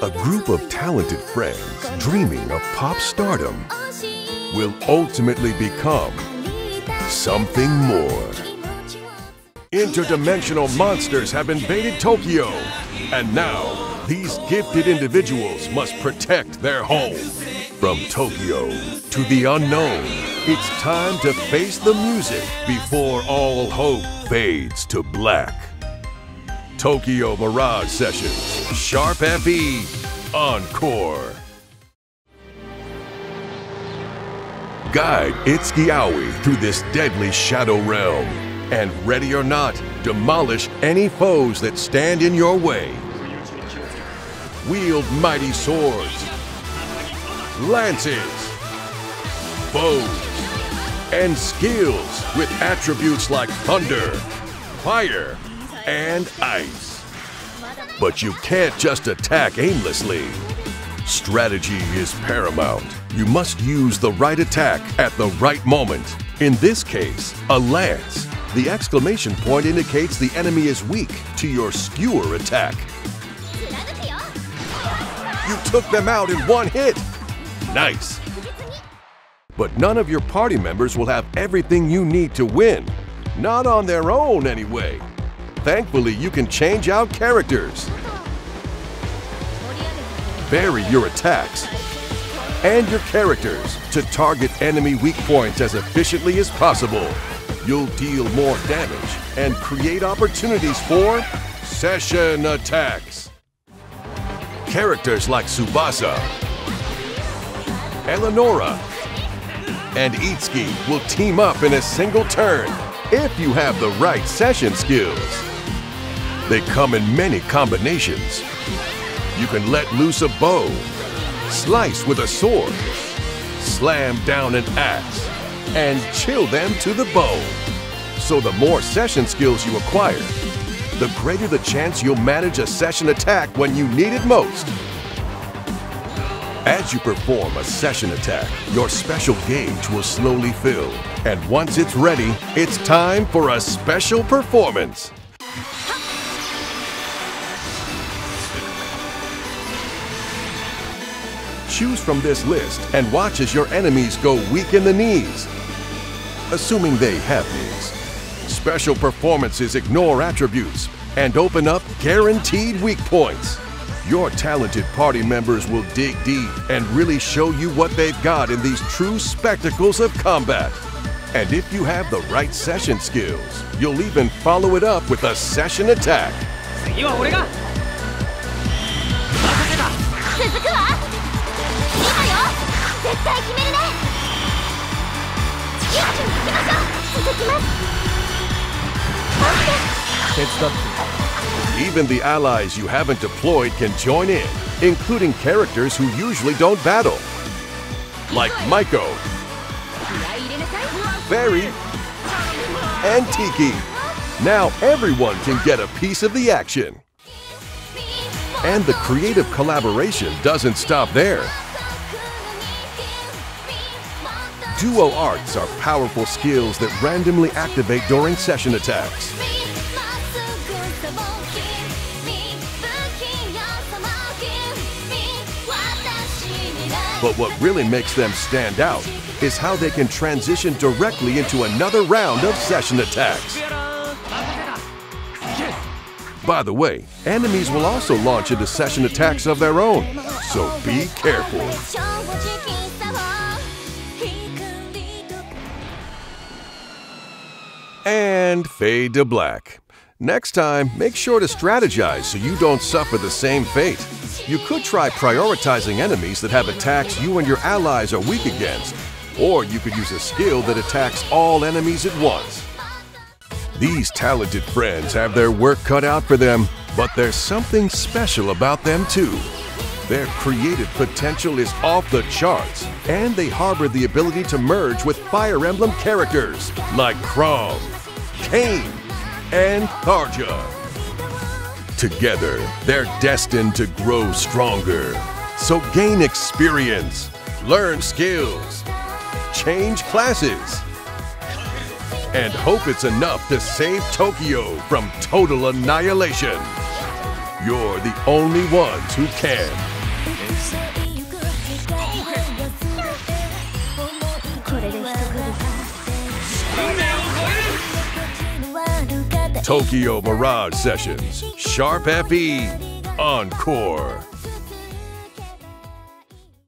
A group of talented friends dreaming of pop stardom will ultimately become something more. Interdimensional monsters have invaded Tokyo, and now these gifted individuals must protect their home. From Tokyo to the unknown, it's time to face the music before all hope fades to black. Tokyo Mirage Sessions, Sharp FE, Encore. Guide Itsuki Aoi through this deadly shadow realm, and ready or not, demolish any foes that stand in your way. Wield mighty swords, lances, bows, and skills with attributes like thunder, fire, and ice. But you can't just attack aimlessly. Strategy is paramount. You must use the right attack at the right moment. In this case, a lance. The exclamation point indicates the enemy is weak to your skewer attack. You took them out in one hit! Nice! But none of your party members will have everything you need to win. Not on their own, anyway. Thankfully, you can change out characters. Vary your attacks and your characters to target enemy weak points as efficiently as possible. You'll deal more damage and create opportunities for session attacks. Characters like Tsubasa, Eleonora, and Itsuki will team up in a single turn if you have the right session skills. They come in many combinations. You can let loose a bow, slice with a sword, slam down an axe, and chill them to the bone. So the more session skills you acquire, the greater the chance you'll manage a session attack when you need it most. As you perform a session attack, your special gauge will slowly fill. And once it's ready, it's time for a special performance. Choose from this list and watch as your enemies go weak in the knees, assuming they have knees. Special performances ignore attributes and open up guaranteed weak points. Your talented party members will dig deep and really show you what they've got in these true spectacles of combat. And if you have the right session skills, you'll even follow it up with a session attack. 絶対決めるね一気に行きましょう続きます手伝って Even the allies you haven't deployed can join in, including characters who usually don't battle. Like Maiko, 気合い入れなさい Fairy, and Tiki. Now everyone can get a piece of the action. And the creative collaboration doesn't stop there. Duo arts are powerful skills that randomly activate during session attacks. But what really makes them stand out is how they can transition directly into another round of session attacks. By the way, enemies will also launch into session attacks of their own, so be careful. And fade to black. Next time, make sure to strategize so you don't suffer the same fate. You could try prioritizing enemies that have attacks you and your allies are weak against, or you could use a skill that attacks all enemies at once. These talented friends have their work cut out for them, but there's something special about them too. Their creative potential is off the charts, and they harbor the ability to merge with Fire Emblem characters like Chrom, Cain, and Tharja. Together, they're destined to grow stronger. So gain experience, learn skills, change classes, and hope it's enough to save Tokyo from total annihilation. You're the only ones who can. Tokyo Mirage Sessions, Sharp FE, Encore.